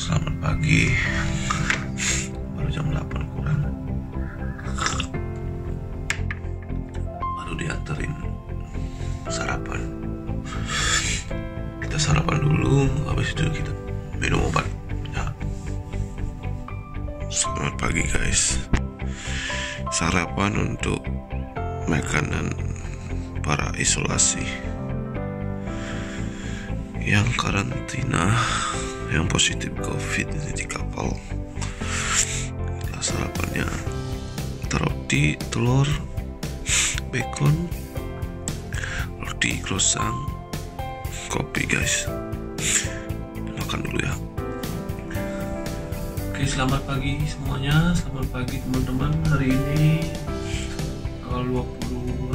Selamat pagi. Baru jam 8 kurang. Baru dianterin sarapan. Kita sarapan dulu Habis itu kita minum obat. Ya. Selamat pagi guys. Sarapan untuk makanan para isolasi yang karantina yang positif covid ini di kapal kita sarapannya roti telur bacon roti croissant kopi guys makan dulu ya Oke, selamat pagi semuanya. Selamat pagi teman-teman. Hari ini tanggal 22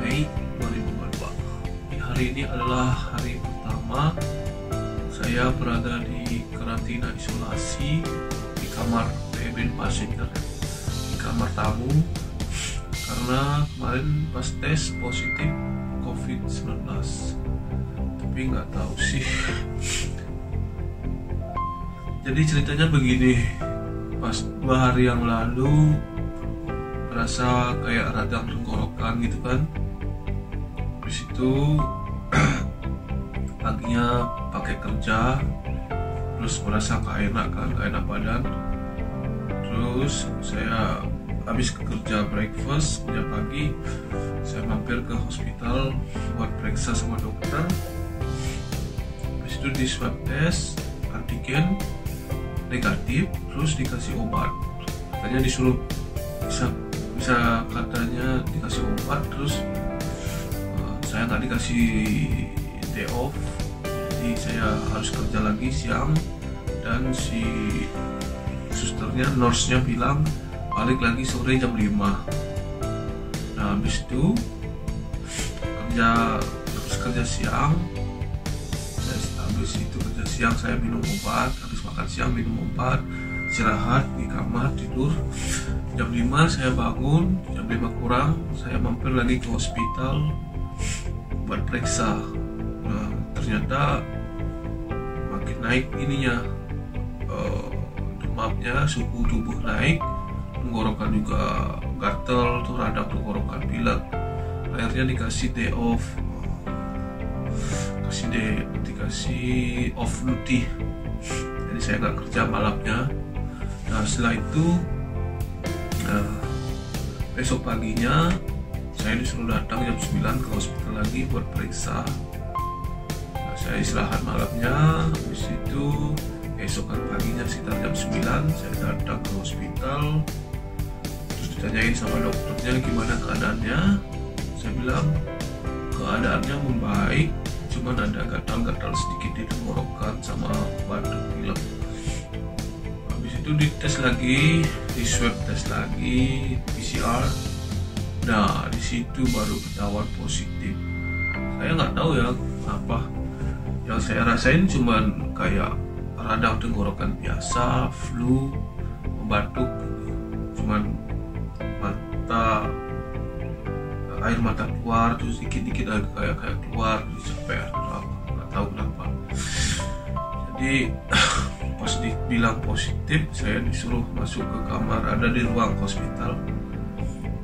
Mei 2022. Di hari ini adalah hari pertama saya berada di karantina isolasi di kamar cabin passenger di kamar tamu karena kemarin pas tes positif COVID-19 tapi nggak tahu sih. Jadi ceritanya begini. Pas dua hari yang lalu merasa kayak radang tenggorokan gitu kan. Habis itu paginya pakai kerja terus merasa gak enak kan gak enak badan. Terus saya habis kerja breakfast punya pagi saya mampir ke hospital buat periksa sama dokter. Habis itu di swab test antigen negatif terus dikasih obat. Katanya disuruh bisa bisa katanya dikasih obat terus uh, saya nggak dikasih day off. Jadi saya harus kerja lagi siang. Dan si susternya nurse-nya bilang balik lagi sore jam 5 nah habis itu kerja terus kerja siang habis itu kerja siang saya minum obat. Habis makan siang minum obat istirahat di kamar tidur. Jam 5 saya bangun jam 5 kurang saya mampir lagi ke hospital buat periksa ternyata makin naik ininya uh, demamnya suhu tubuh naik tenggorokan juga gatel tuh radang tenggorokan pilek. Akhirnya dikasih day off. Kasih day dikasih off duty. Jadi saya nggak kerja malamnya. Nah setelah itu uh, besok paginya saya disuruh datang jam 9 ke hospital lagi buat periksa saya istirahat malamnya habis itu esokan paginya sekitar jam 9 saya datang ke hospital. Terus ditanyain sama dokternya gimana keadaannya? Saya bilang keadaannya membaik cuman ada gatal-gatal sedikit di tenggorokan sama batuk pilek. Habis itu dites lagi di swab tes lagi PCR nah di situ baru ketahuan positif. Saya nggak tahu ya apa yang saya rasain cuman kayak radang tenggorokan biasa flu batuk cuman mata air mata keluar terus dikit-dikit agak kayak kayak keluar sampai apa nggak tahu kenapa. Jadi pas dibilang positif saya disuruh masuk ke kamar ada di ruang hospital.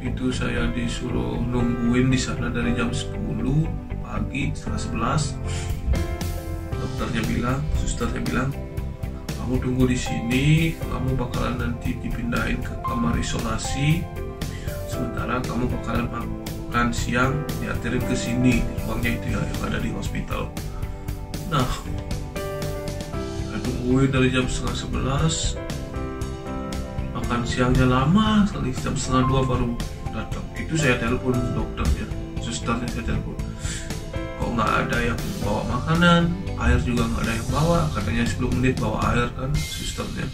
Itu saya disuruh nungguin di sana dari jam 10 pagi setengah 11 dokternya bilang susternya bilang kamu tunggu di sini kamu bakalan nanti dipindahin ke kamar isolasi. Sementara kamu bakalan makan siang dianterin ke sini di ruangnya itu ya yang ada di hospital. Nah saya tungguin dari jam setengah sebelas. Makan siangnya lama sekali jam setengah dua baru datang. Itu saya telepon dokternya susternya saya telepon. Kok nggak ada yang bawa makanan air juga nggak ada yang bawa. Katanya 10 menit bawa air kan susternya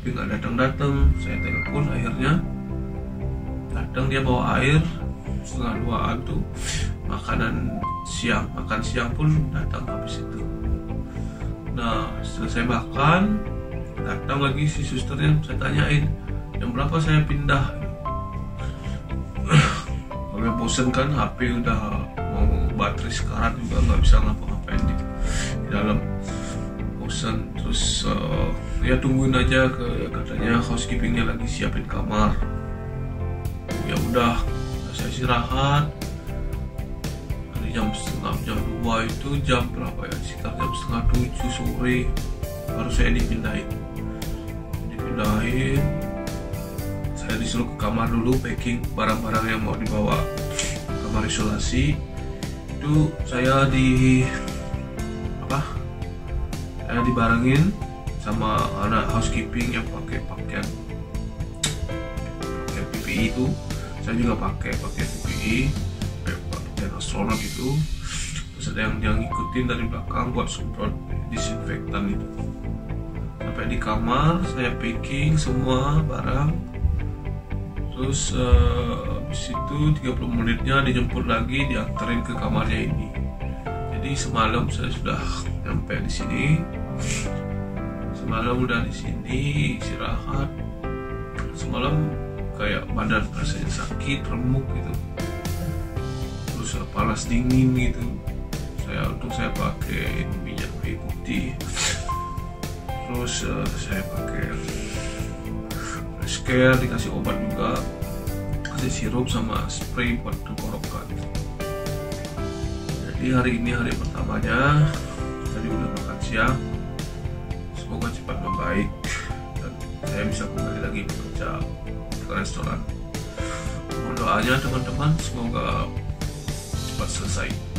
tapi nggak datang datang saya telepon akhirnya datang dia bawa air setengah duaan tuh makanan siang makan siang pun datang habis itu. Nah selesai makan datang lagi si susternya. Saya tanyain jam berapa saya pindah? Kalau bosen kan HP udah mau baterai sekarang juga nggak bisa ngapa-ngapain di, dalam bosan terus uh, ya tungguin aja ke katanya housekeepingnya lagi siapin kamar. Ya udah saya istirahat. Dari jam setengah jam dua itu jam berapa ya? Sekitar jam setengah tujuh sore. Baru saya dipindahin. Dipindahin. Saya disuruh ke kamar dulu packing barang-barang yang mau dibawa kamar isolasi. Itu saya di apa saya dibarengin sama anak housekeeping yang pakai pakaian pakai PPI itu. Saya juga pakai pakai PPI pakaian astronot itu terus ada yang yang ngikutin dari belakang buat semprot disinfektan itu. Sampai di kamar saya packing semua barang. Terus uh, habis itu 30 menitnya dijemput lagi diantarin ke kamarnya ini jadi semalam saya sudah sampai di sini. Semalam udah di sini istirahat. Semalam kayak badan rasanya sakit remuk gitu. Terus panas dingin gitu. Saya untuk saya pakai minyak kayu putih. Terus uh, saya pakai fresh dikasih obat juga. Kasih sirup sama spray buat tenggorokan jadi hari ini hari pertamanya tadi udah makan siang. Semoga cepat membaik dan saya bisa kembali lagi bekerja ke restoran. Mohon doanya teman-teman semoga cepat selesai